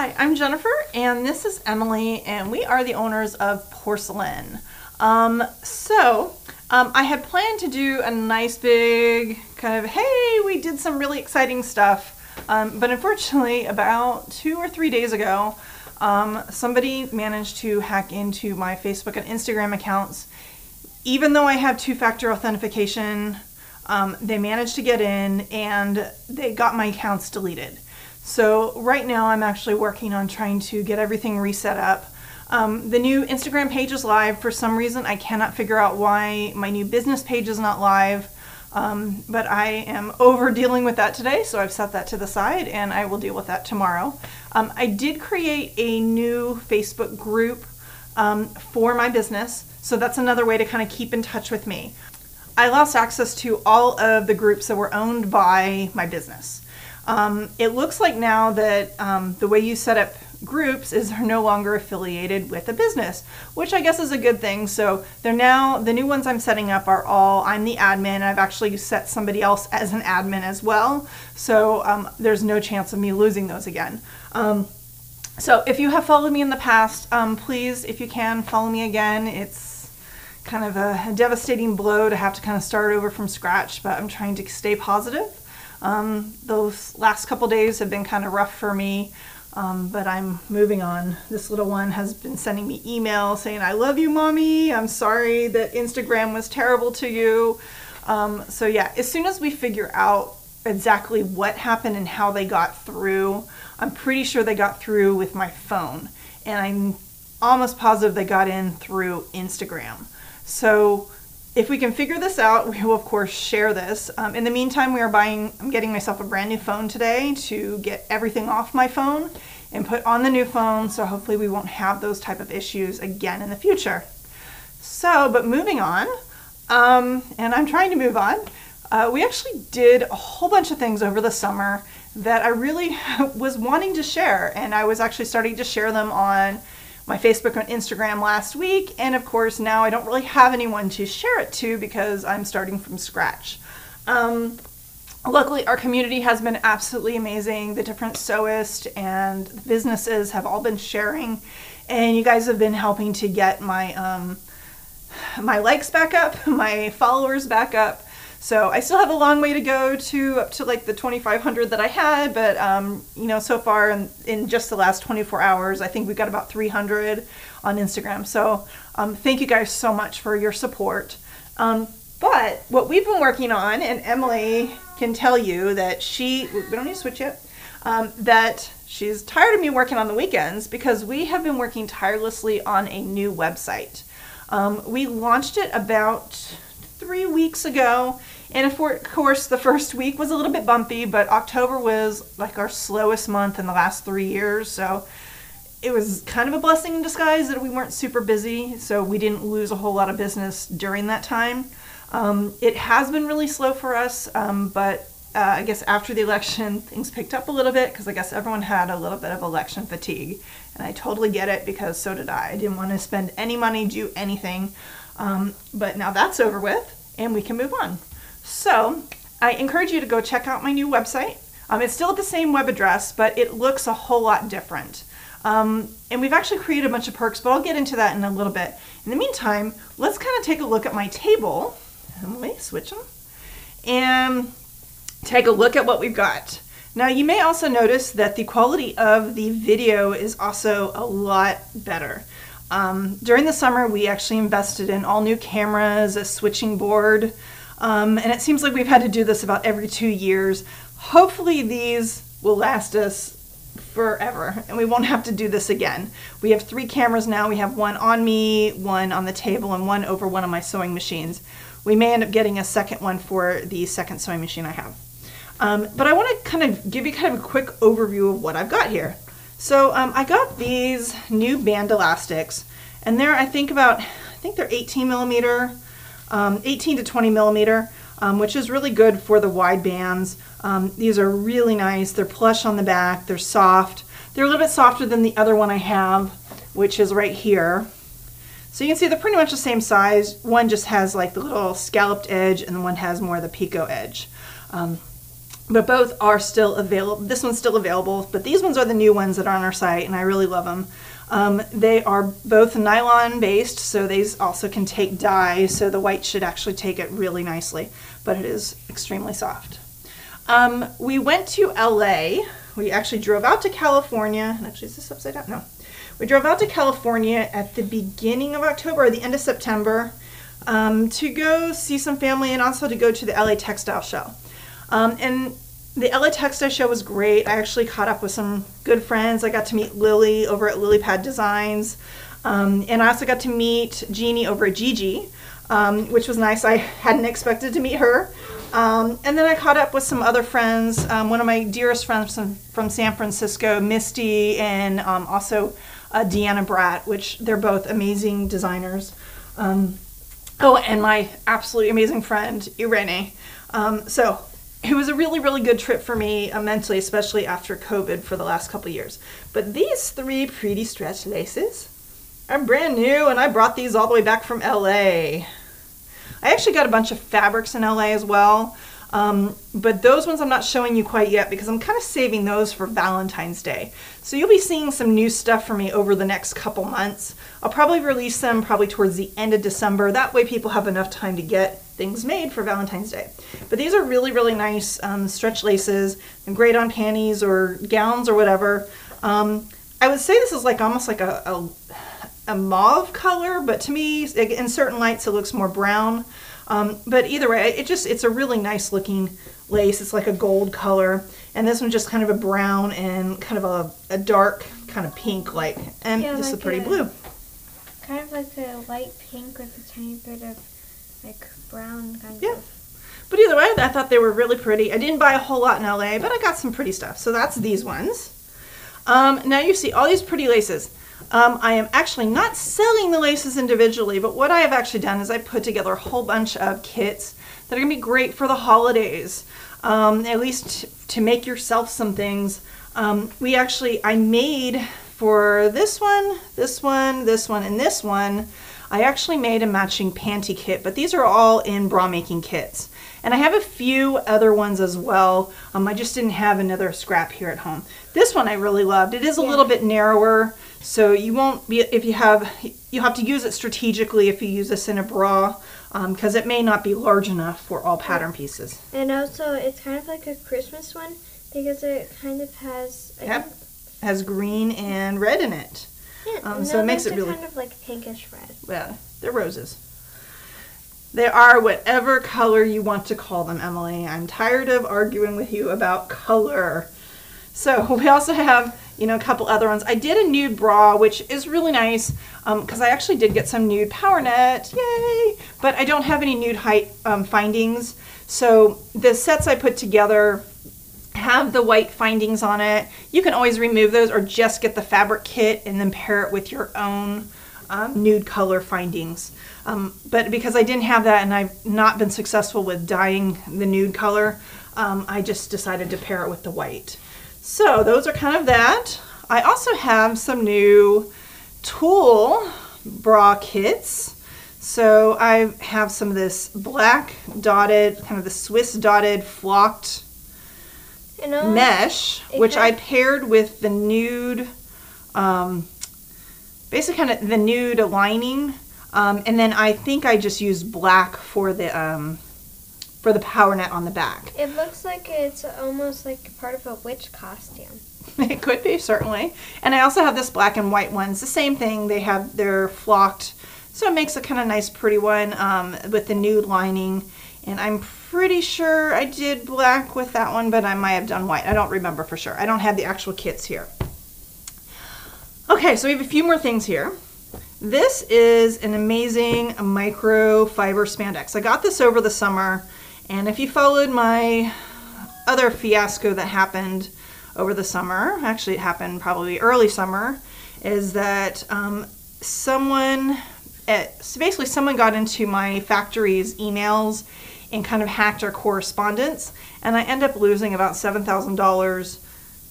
Hi, I'm Jennifer, and this is Emily, and we are the owners of Porcelynne. Um, so, um, I had planned to do a nice big kind of, hey, we did some really exciting stuff, um, but unfortunately, about two or three days ago, um, somebody managed to hack into my Facebook and Instagram accounts. Even though I have two factor authentication, um, they managed to get in and they got my accounts deleted. So, right now, I'm actually working on trying to get everything reset up. Um, the new Instagram page is live. For some reason, I cannot figure out why my new business page is not live. Um, but I am over dealing with that today, so I've set that to the side and I will deal with that tomorrow. Um, I did create a new Facebook group um, for my business, so that's another way to kind of keep in touch with me. I lost access to all of the groups that were owned by my business. Um, it looks like now that um, the way you set up groups is they're no longer affiliated with a business, which I guess is a good thing. So they're now, the new ones I'm setting up are all, I'm the admin. I've actually set somebody else as an admin as well. So um, there's no chance of me losing those again. Um, so if you have followed me in the past, um, please, if you can, follow me again. It's kind of a devastating blow to have to kind of start over from scratch, but I'm trying to stay positive. Um, those last couple days have been kind of rough for me, um, but I'm moving on. This little one has been sending me emails saying, I love you, mommy. I'm sorry that Instagram was terrible to you. Um, so, yeah, as soon as we figure out exactly what happened and how they got through, I'm pretty sure they got through with my phone. And I'm almost positive they got in through Instagram. So, if we can figure this out, we will of course share this. Um, in the meantime, we are buying, I'm getting myself a brand new phone today to get everything off my phone and put on the new phone. So hopefully we won't have those type of issues again in the future. So, but moving on, um, and I'm trying to move on. Uh, we actually did a whole bunch of things over the summer that I really was wanting to share, and I was actually starting to share them on my Facebook and Instagram last week, and of course now I don't really have anyone to share it to because I'm starting from scratch. Um, luckily, our community has been absolutely amazing. The different sewists and businesses have all been sharing, and you guys have been helping to get my um, my likes back up, my followers back up. So I still have a long way to go to up to like the 2,500 that I had, but um, you know, so far in, in, just the last 24 hours, I think we've got about 300 on Instagram. So um, thank you guys so much for your support. Um, but what we've been working on, and Emily can tell you that she, we don't need to switch yet, um, that she's tired of me working on the weekends because we have been working tirelessly on a new website. Um, we launched it about three weeks ago. And of course, the first week was a little bit bumpy, but October was like our slowest month in the last three years. So it was kind of a blessing in disguise that we weren't super busy, so we didn't lose a whole lot of business during that time. Um, it has been really slow for us, um, but uh, I guess after the election, things picked up a little bit because I guess everyone had a little bit of election fatigue. And I totally get it because so did I. I didn't want to spend any money, do anything. Um, but now that's over with and we can move on. So I encourage you to go check out my new website. Um, it's still at the same web address, but it looks a whole lot different. Um, and we've actually created a bunch of perks, but I'll get into that in a little bit. In the meantime, let's kind of take a look at my table. Let me switch them. And take a look at what we've got. Now you may also notice that the quality of the video is also a lot better. Um, during the summer, we actually invested in all new cameras, a switching board, um, and it seems like we've had to do this about every two years. Hopefully, these will last us forever and we won't have to do this again. We have three cameras now. We have one on me, one on the table, and one over one of my sewing machines. We may end up getting a second one for the second sewing machine I have. Um, but I want to kind of give you kind of a quick overview of what I've got here. So um, I got these new band elastics, and they're I think about I think they're 18 millimeter, um, 18 to 20 millimeter, um, which is really good for the wide bands. Um, these are really nice. They're plush on the back. They're soft. They're a little bit softer than the other one I have, which is right here. So you can see they're pretty much the same size. One just has like the little scalloped edge, and one has more of the picot edge. Um, but both are still available. This one's still available, but these ones are the new ones that are on our site, and I really love them. Um, they are both nylon based, so they also can take dye, so the white should actually take it really nicely, but it is extremely soft. Um, we went to LA. We actually drove out to California. And actually, is this upside down? No. We drove out to California at the beginning of October or the end of September um, to go see some family and also to go to the LA Textile Show. Um, and the LA Textile Show was great. I actually caught up with some good friends. I got to meet Lily over at Lily Pad Designs. Um, and I also got to meet Jeannie over at Gigi, um, which was nice. I hadn't expected to meet her. Um, and then I caught up with some other friends. Um, one of my dearest friends from, from San Francisco, Misty, and um, also uh, Deanna Bratt, which they're both amazing designers. Um, oh, and my absolutely amazing friend, Irene. So it was a really, really good trip for me uh, mentally, especially after COVID for the last couple years. But these three pretty stretch laces are brand new, and I brought these all the way back from LA. I actually got a bunch of fabrics in LA as well. Um, but those ones I'm not showing you quite yet because I'm kind of saving those for Valentine's Day. So you'll be seeing some new stuff from me over the next couple months. I'll probably release them probably towards the end of December. That way people have enough time to get things made for Valentine's Day. But these are really, really nice um, stretch laces and great on panties or gowns or whatever. Um, I would say this is like almost like a, a a mauve color, but to me, in certain lights, it looks more brown. Um, but either way, it just it's a really nice looking lace. It's like a gold color, and this one's just kind of a brown and kind of a, a dark kind of pink like, and yeah, just like a pretty a, blue. Kind of like a light pink with a tiny bit of like brown kind yeah. of. But either way, I thought they were really pretty. I didn't buy a whole lot in LA, but I got some pretty stuff. So that's these ones. Um, now you see all these pretty laces. Um, I am actually not selling the laces individually, but what I have actually done is I put together a whole bunch of kits that are going to be great for the holidays, um, at least to make yourself some things. Um, we actually, I made for this one, this one, this one, and this one, I actually made a matching panty kit, but these are all in bra making kits. And I have a few other ones as well. Um, I just didn't have another scrap here at home. This one I really loved. It is a yeah. little bit narrower. So you won't be, if you have, you have to use it strategically if you use this in a bra because um, it may not be large enough for all pattern pieces. And also it's kind of like a Christmas one because it kind of has, I yep, think, has green and red in it. Yeah, um, so it makes it really kind of like pinkish red. Yeah, they're roses. They are whatever color you want to call them, Emily. I'm tired of arguing with you about color. So we also have you know, a couple other ones. I did a nude bra, which is really nice because um, I actually did get some nude power net, yay! But I don't have any nude height um, findings. So the sets I put together have the white findings on it. You can always remove those or just get the fabric kit and then pair it with your own um, nude color findings. Um, but because I didn't have that and I've not been successful with dyeing the nude color, um, I just decided to pair it with the white. So those are kind of that. I also have some new tulle bra kits. So I have some of this black dotted, kind of the Swiss dotted flocked you know, mesh, which I paired with the nude, um, basically kind of the nude lining. Um, and then I think I just used black for the um, for the power net on the back. It looks like it's almost like part of a witch costume. it could be, certainly. And I also have this black and white one. It's the same thing. They have, they're flocked. So it makes a kind of nice pretty one um, with the nude lining. And I'm pretty sure I did black with that one, but I might have done white. I don't remember for sure. I don't have the actual kits here. Okay, so we have a few more things here. This is an amazing microfiber spandex. I got this over the summer and if you followed my other fiasco that happened over the summer, actually it happened probably early summer, is that um, someone, at, so basically someone got into my factory's emails and kind of hacked our correspondence, and I end up losing about $7,000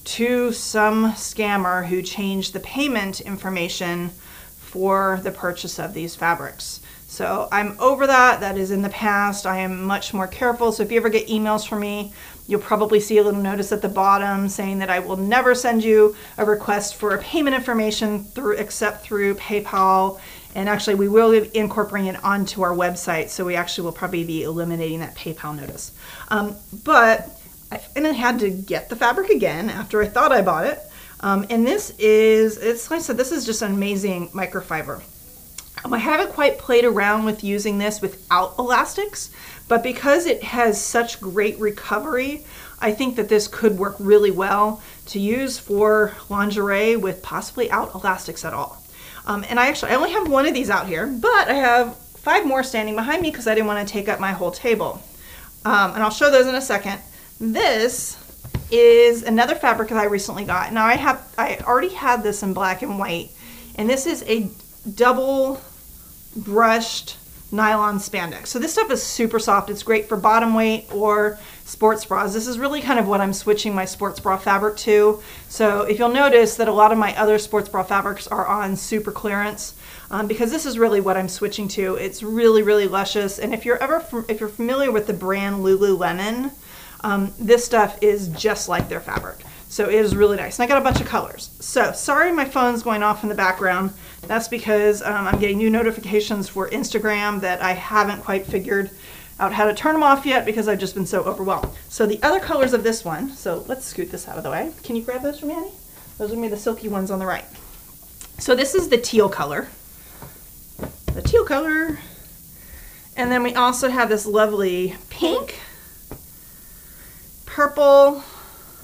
to some scammer who changed the payment information for the purchase of these fabrics. So I'm over that. That is in the past. I am much more careful. So if you ever get emails from me, You'll probably see a little notice at the bottom saying that I will never send you a request for payment information through except through PayPal. And actually, we will be incorporating it onto our website, so we actually will probably be eliminating that PayPal notice. Um, but I finally had to get the fabric again after I thought I bought it. Um, and this is, it's like I said, this is just an amazing microfiber. Um, I haven't quite played around with using this without elastics, but because it has such great recovery, I think that this could work really well to use for lingerie with possibly out elastics at all. Um, and I actually, I only have one of these out here, but I have five more standing behind me because I didn't want to take up my whole table. Um, and I'll show those in a second. This is another fabric that I recently got. Now I have, I already had this in black and white, and this is a double brushed nylon spandex. So this stuff is super soft. It's great for bottom weight or sports bras. This is really kind of what I'm switching my sports bra fabric to. So if you'll notice that a lot of my other sports bra fabrics are on super clearance um, because this is really what I'm switching to. It's really, really luscious. And if you're ever, if you're familiar with the brand Lululemon, um, this stuff is just like their fabric. So it is really nice. And I got a bunch of colors. So sorry my phone's going off in the background. That's because um, I'm getting new notifications for Instagram that I haven't quite figured out how to turn them off yet because I've just been so overwhelmed. So the other colors of this one, so let's scoot this out of the way. Can you grab those from Annie? Those are gonna be the silky ones on the right. So this is the teal color. The teal color. And then we also have this lovely pink, purple,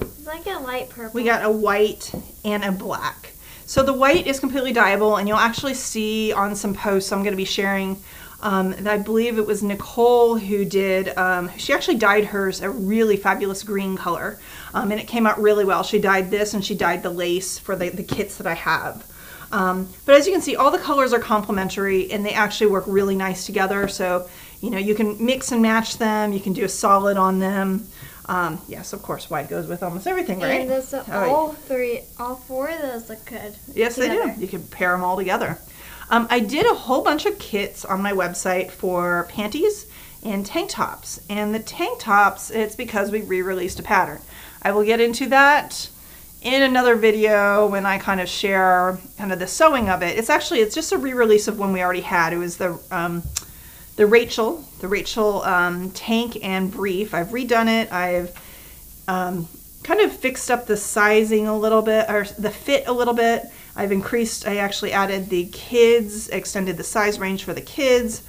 It's like a light purple. we got a white and a black. So the white is completely dyeable, and you'll actually see on some posts I'm going to be sharing. Um, I believe it was Nicole who did. Um, she actually dyed hers a really fabulous green color, um, and it came out really well. She dyed this, and she dyed the lace for the, the kits that I have. Um, but as you can see, all the colors are complementary, and they actually work really nice together. So you know you can mix and match them. You can do a solid on them. Um, yes, of course, white goes with almost everything, right? And does the, Oh, all three, all four of those look good? Yes, they do. You can pair them all together. Um, I did a whole bunch of kits on my website for panties and tank tops. And the tank tops, it's because we re-released a pattern. I will get into that in another video when I kind of share kind of the sewing of it. It's actually, it's just a re-release of one we already had. It was the, um, the Rachel, the Rachel um, tank and brief. I've redone it. I've um, kind of fixed up the sizing a little bit, or the fit a little bit. I've increased, I actually added the kids, extended the size range for the kids.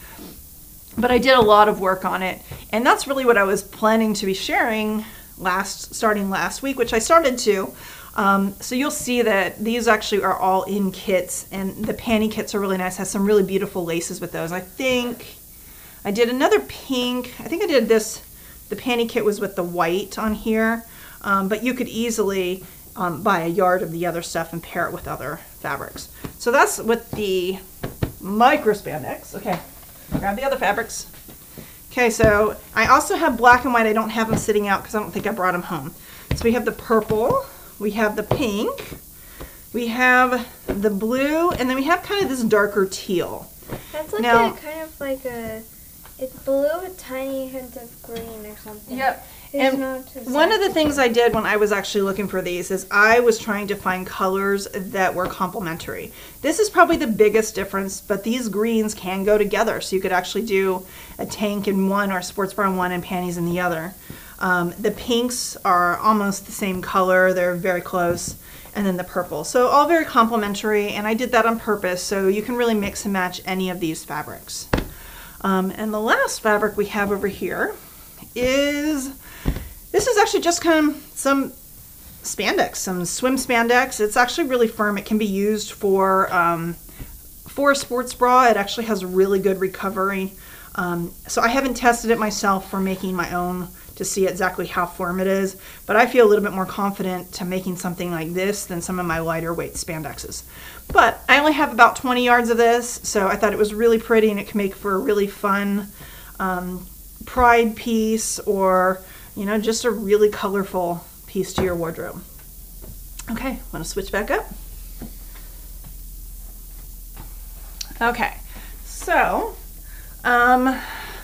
But I did a lot of work on it. And that's really what I was planning to be sharing last, starting last week, which I started to. Um, so you'll see that these actually are all in kits, and the panty kits are really nice. Has some really beautiful laces with those. I think I did another pink. I think I did this. The panty kit was with the white on here, um, but you could easily um, buy a yard of the other stuff and pair it with other fabrics. So that's with the micro spandex. Okay, grab the other fabrics. Okay, so I also have black and white. I don't have them sitting out because I don't think I brought them home. So we have the purple, we have the pink, we have the blue, and then we have kind of this darker teal. That's like Now- a kind of like a, it's blue with tiny hint of green or something. Yep. And one of the things I did when I was actually looking for these is I was trying to find colors that were complementary. This is probably the biggest difference, but these greens can go together. So you could actually do a tank in one or a sports bra in one and panties in the other. Um, the pinks are almost the same color, they're very close. And then the purple. So all very complementary, and I did that on purpose so you can really mix and match any of these fabrics. Um, and the last fabric we have over here is this is actually just kind of some spandex, some swim spandex. It's actually really firm. It can be used for um, for a sports bra. It actually has really good recovery. Um, so I haven't tested it myself for making my own to see exactly how firm it is, but I feel a little bit more confident to making something like this than some of my lighter weight spandexes. But I only have about 20 yards of this, so I thought it was really pretty and it can make for a really fun um, pride piece or you know just a really colorful piece to your wardrobe. Okay, want to switch back up? Okay, so um,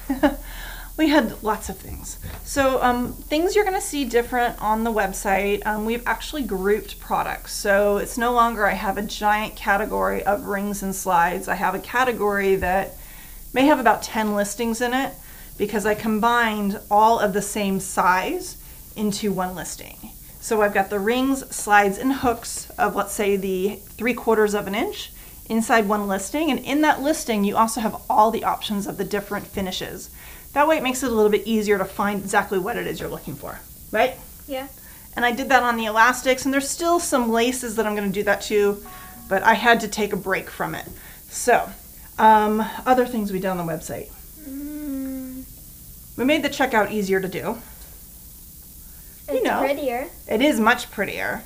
we had lots of things. So um, things you're going to see different on the website. Um, we've actually grouped products. So it's no longer I have a giant category of rings and slides. I have a category that may have about 10 listings in it because I combined all of the same size into one listing. So I've got the rings, slides, and hooks of let's say the three quarters of an inch inside one listing. And in that listing, you also have all the options of the different finishes. That way it makes it a little bit easier to find exactly what it is you're looking for, right? Yeah. And I did that on the elastics, and there's still some laces that I'm going to do that too, but I had to take a break from it. So, um, other things we did on the website. We made the checkout easier to do. it's You know. prettier. It is much prettier.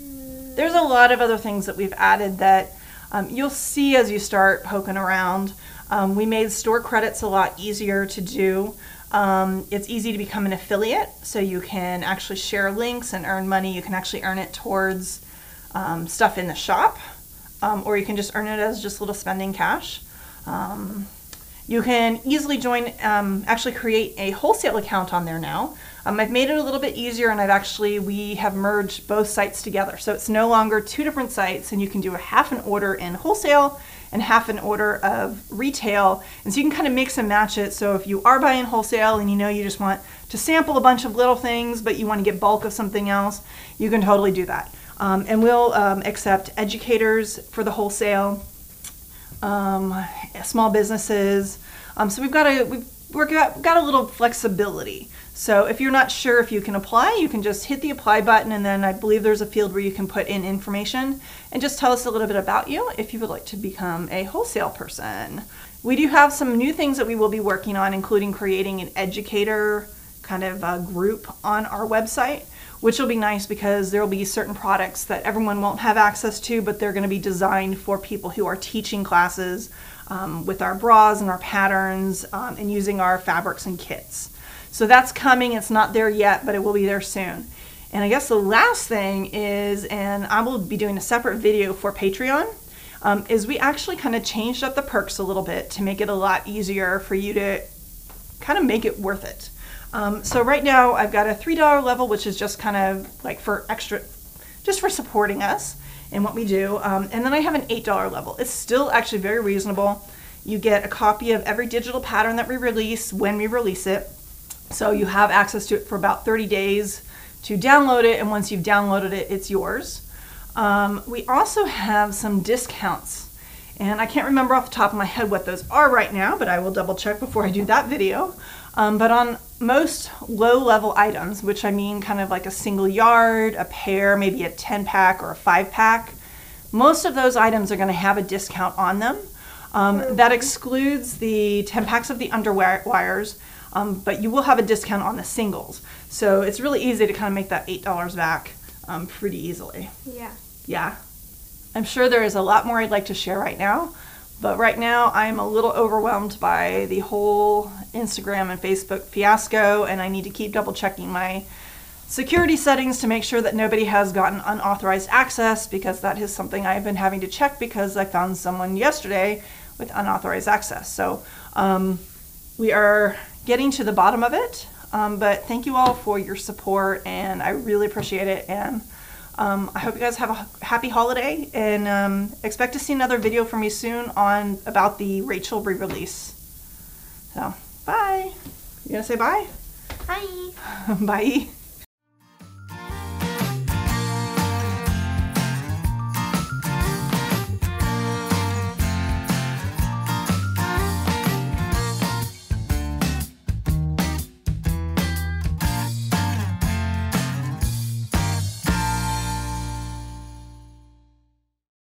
Mm, There's a lot of other things that we've added that um, you'll see as you start poking around. Um, we made store credits a lot easier to do. Um, it's easy to become an affiliate, so you can actually share links and earn money. You can actually earn it towards um, stuff in the shop, um, or you can just earn it as just little spending cash. Um, you can easily join, um, actually create a wholesale account on there now. Um, I've made it a little bit easier and I've actually, we have merged both sites together. So it's no longer two different sites and you can do a half an order in wholesale and half an order of retail. And so you can kind of mix and match it. So if you are buying wholesale and you know you just want to sample a bunch of little things, but you want to get bulk of something else, you can totally do that. Um, and we'll um, accept educators for the wholesale um, small businesses. Um, so we've got a we've we're got, got a little flexibility. So if you're not sure if you can apply, you can just hit the apply button, and then I believe there's a field where you can put in information and just tell us a little bit about you if you would like to become a wholesale person. We do have some new things that we will be working on, including creating an educator kind of uh, group on our website which will be nice because there will be certain products that everyone won't have access to, but they're going to be designed for people who are teaching classes um, with our bras and our patterns um, and using our fabrics and kits. So that's coming. It's not there yet, but it will be there soon. And I guess the last thing is, and I will be doing a separate video for Patreon, um, is we actually kind of changed up the perks a little bit to make it a lot easier for you to kind of make it worth it. Um, so right now I've got a three dollar level, which is just kind of like for extra, just for supporting us and what we do. Um, and then I have an eight dollar level. It's still actually very reasonable. You get a copy of every digital pattern that we release when we release it. So you have access to it for about 30 days to download it, and once you've downloaded it, it's yours. Um, we also have some discounts. And I can't remember off the top of my head what those are right now, but I will double check before I do that video. Um, but on most low level items, which I mean kind of like a single yard, a pair, maybe a 10 pack or a 5 pack, most of those items are going to have a discount on them. Um, that excludes the 10 packs of the underwires, um, but you will have a discount on the singles. So it's really easy to kind of make that $8 back um, pretty easily. Yeah. Yeah. I'm sure there is a lot more I'd like to share right now, but right now I'm a little overwhelmed by the whole Instagram and Facebook fiasco, and I need to keep double checking my security settings to make sure that nobody has gotten unauthorized access because that is something I've been having to check because I found someone yesterday with unauthorized access. So um, we are getting to the bottom of it, um, but thank you all for your support, and I really appreciate it. And um, I hope you guys have a happy holiday, and um, expect to see another video from me soon on about the Rachel re-release. So, bye. You gonna say bye? Bye. bye.